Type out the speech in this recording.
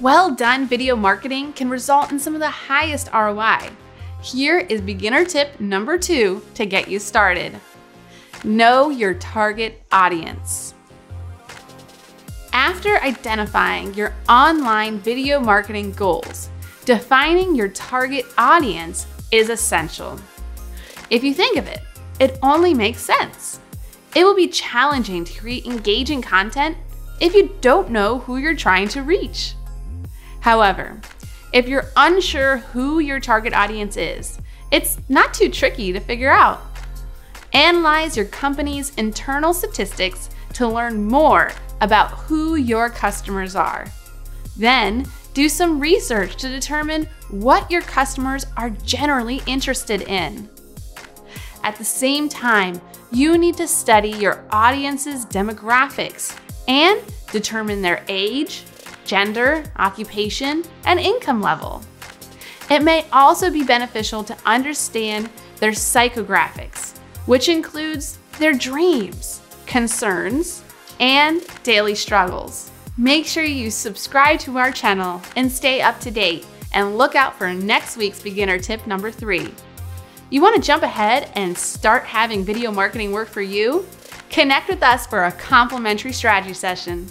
Well done video marketing can result in some of the highest ROI. Here is beginner tip number two to get you started. Know your target audience. After identifying your online video marketing goals, defining your target audience is essential. If you think of it, it only makes sense. It will be challenging to create engaging content if you don't know who you're trying to reach. However, if you're unsure who your target audience is, it's not too tricky to figure out. Analyze your company's internal statistics to learn more about who your customers are. Then, do some research to determine what your customers are generally interested in. At the same time, you need to study your audience's demographics and determine their age, gender, occupation, and income level. It may also be beneficial to understand their psychographics, which includes their dreams, concerns, and daily struggles. Make sure you subscribe to our channel and stay up to date and look out for next week's beginner tip number three. You want to jump ahead and start having video marketing work for you? Connect with us for a complimentary strategy session.